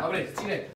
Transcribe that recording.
Gabriel, ține!